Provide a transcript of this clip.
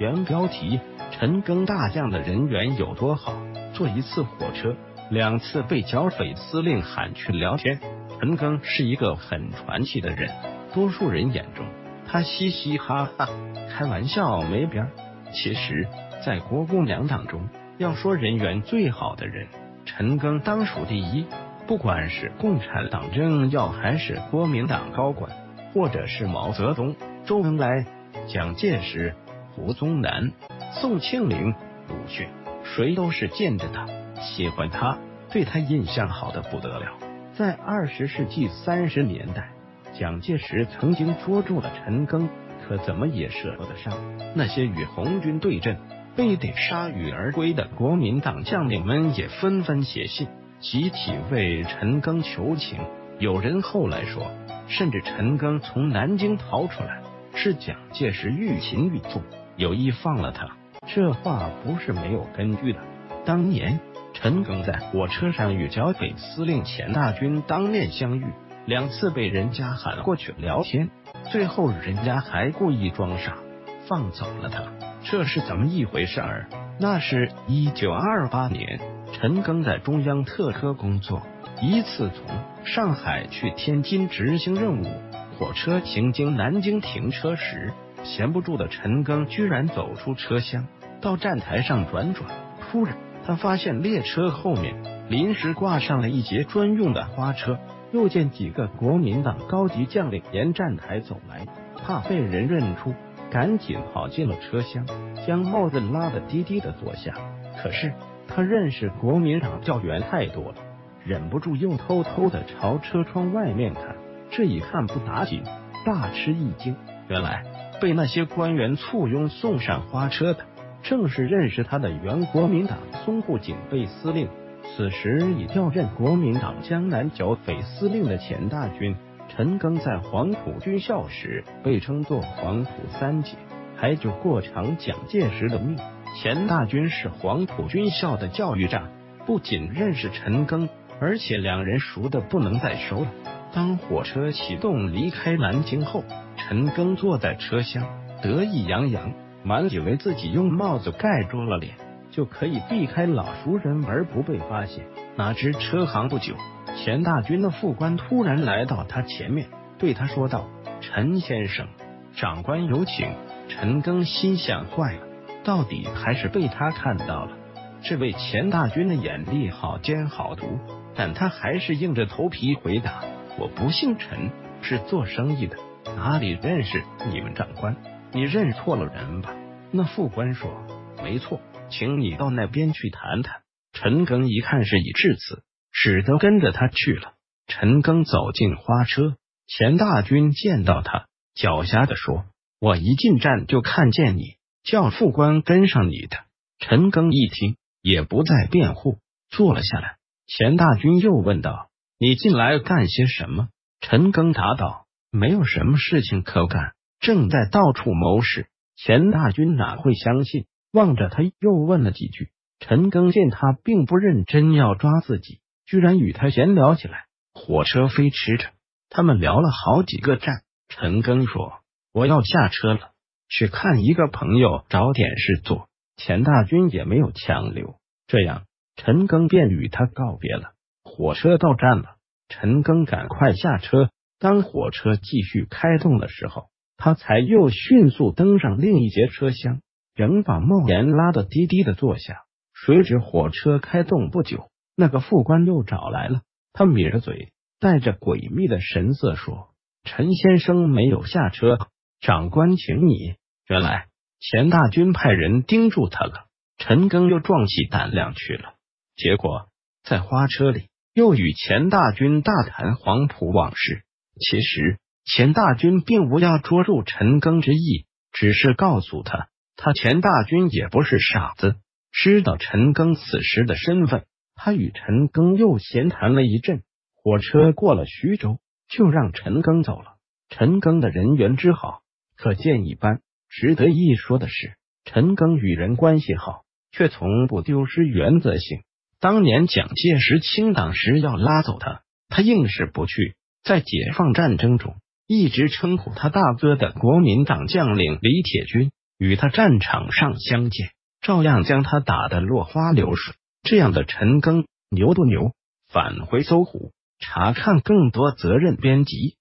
原标题：陈赓大将的人缘有多好？坐一次火车，两次被剿匪司令喊去聊天。陈赓是一个很传奇的人，多数人眼中他嘻嘻哈哈，开玩笑没边儿。其实，在国共两党中，要说人缘最好的人，陈赓当属第一。不管是共产党政要，还是国民党高管，或者是毛泽东、周恩来、蒋介石、胡宗南、宋庆龄、鲁迅，谁都是见着他喜欢他，对他印象好的不得了。在二十世纪三十年代，蒋介石曾经捉住了陈赓，可怎么也舍不得上。那些与红军对阵、非得铩羽而归的国民党将领们，也纷纷写信。集体为陈赓求情，有人后来说，甚至陈赓从南京逃出来，是蒋介石欲擒欲纵，有意放了他。这话不是没有根据的。当年陈赓在火车上与剿匪司令钱大钧当面相遇，两次被人家喊过去聊天，最后人家还故意装傻放走了他，这是怎么一回事儿？那是一九二八年。陈赓在中央特科工作，一次从上海去天津执行任务，火车行经南京停车时，闲不住的陈赓居然走出车厢，到站台上转转。突然，他发现列车后面临时挂上了一节专用的花车，又见几个国民党高级将领沿站台走来，怕被人认出，赶紧跑进了车厢，将帽子拉得低低的坐下。可是。他认识国民党教员太多了，忍不住又偷偷的朝车窗外面看。这一看不打紧，大吃一惊。原来被那些官员簇拥送上花车的，正是认识他的原国民党淞沪警备司令，此时已调任国民党江南剿匪司令的钱大钧。陈赓在黄埔军校时被称作黄埔三姐，还救过场蒋介石的命。钱大钧是黄埔军校的教育长，不仅认识陈赓，而且两人熟的不能再熟了。当火车启动离开南京后，陈赓坐在车厢，得意洋洋，满以为自己用帽子盖住了脸，就可以避开老熟人而不被发现。哪知车行不久，钱大钧的副官突然来到他前面，对他说道：“陈先生，长官有请。”陈庚心想：坏了。到底还是被他看到了。这位钱大钧的眼力好尖好毒，但他还是硬着头皮回答：“我不姓陈，是做生意的，哪里认识你们长官？你认错了人吧？”那副官说：“没错，请你到那边去谈谈。”陈赓一看是已至此，只得跟着他去了。陈赓走进花车，钱大军见到他，狡黠的说：“我一进站就看见你。”叫副官跟上你的。陈赓一听，也不再辩护，坐了下来。钱大军又问道：“你进来干些什么？”陈赓答道：“没有什么事情可干，正在到处谋事。”钱大军哪会相信？望着他，又问了几句。陈庚见他并不认真要抓自己，居然与他闲聊起来。火车飞驰着，他们聊了好几个站。陈庚说：“我要下车了。”去看一个朋友，找点事做。钱大军也没有强留，这样陈庚便与他告别了。火车到站了，陈庚赶快下车。当火车继续开动的时候，他才又迅速登上另一节车厢，仍把帽檐拉得低低的坐下。谁知火车开动不久，那个副官又找来了。他抿着嘴，带着诡秘的神色说：“陈先生没有下车，长官请你。”原来钱大军派人盯住他了，陈赓又壮起胆量去了。结果在花车里又与钱大军大谈黄埔往事。其实钱大钧并无要捉住陈赓之意，只是告诉他，他钱大钧也不是傻子，知道陈赓此时的身份。他与陈赓又闲谈了一阵，火车过了徐州，就让陈赓走了。陈赓的人缘之好，可见一斑。值得一说的是，陈赓与人关系好，却从不丢失原则性。当年蒋介石清党时要拉走他，他硬是不去。在解放战争中，一直称呼他大哥的国民党将领李铁军，与他战场上相见，照样将他打得落花流水。这样的陈庚牛不牛？返回搜狐查看更多责任编辑。